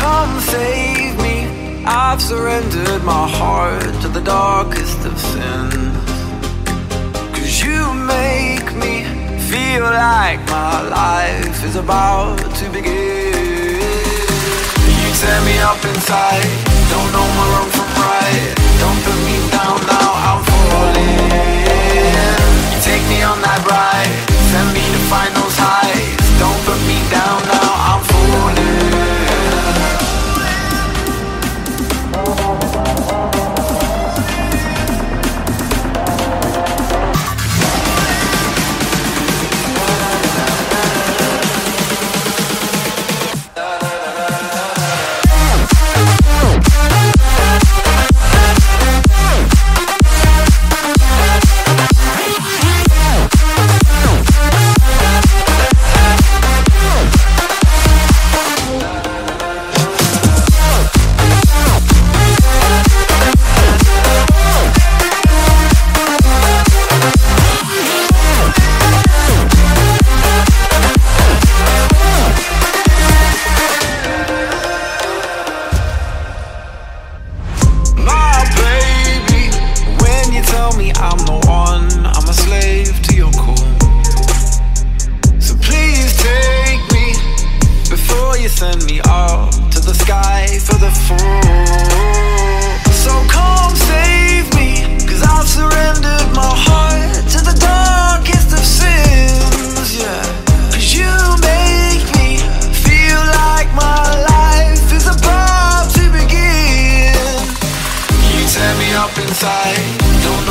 Come save me. I've surrendered my heart to the darkest of sins. Cause you make me feel like my life is about to begin. You tear me up inside, don't know my wrong from right. me I'm the one. I'm a slave to your call. So please take me Before you send me up To the sky for the fall. So come save me Cause I've surrendered my heart To the darkest of sins Yeah. Cause you make me Feel like my life is about to begin. You tear me up inside. Don't